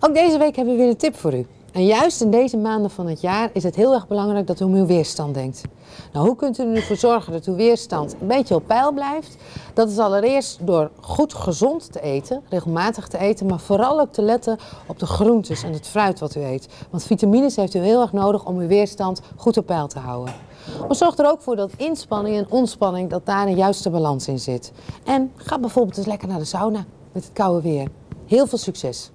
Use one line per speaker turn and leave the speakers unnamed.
Ook deze week hebben we weer een tip voor u. En juist in deze maanden van het jaar is het heel erg belangrijk dat u om uw weerstand denkt. Nou, hoe kunt u er nu voor zorgen dat uw weerstand een beetje op peil blijft? Dat is allereerst door goed gezond te eten, regelmatig te eten, maar vooral ook te letten op de groentes en het fruit wat u eet. Want vitamines heeft u heel erg nodig om uw weerstand goed op peil te houden. Maar zorg er ook voor dat inspanning en ontspanning, dat daar een juiste balans in zit. En ga bijvoorbeeld eens lekker naar de sauna met het koude weer. Heel veel succes!